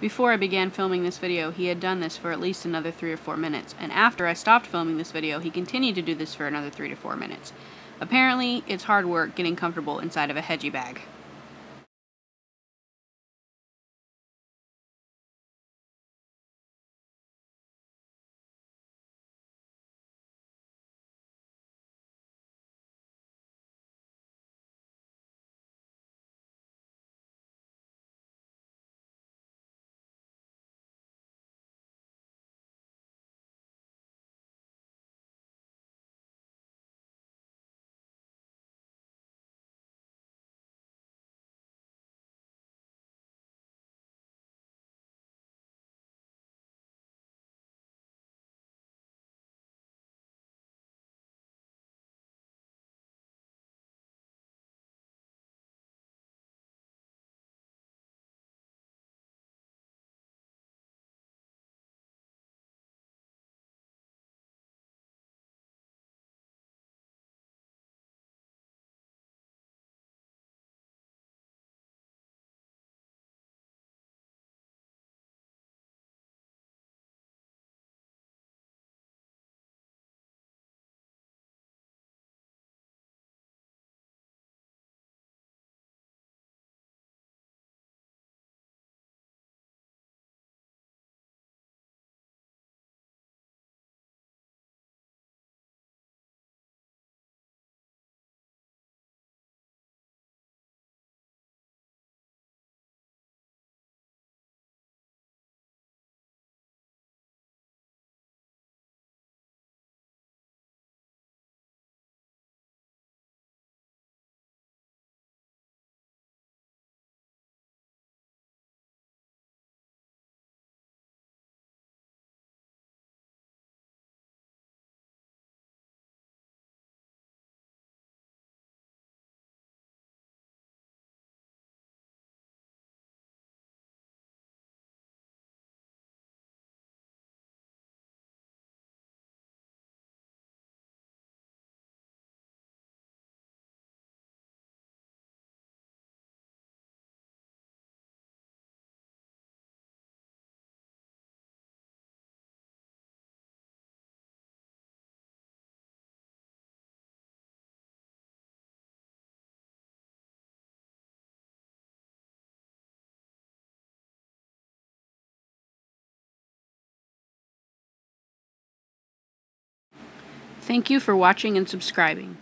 Before I began filming this video, he had done this for at least another 3 or 4 minutes, and after I stopped filming this video, he continued to do this for another 3 to 4 minutes. Apparently, it's hard work getting comfortable inside of a hedgie bag. Thank you for watching and subscribing.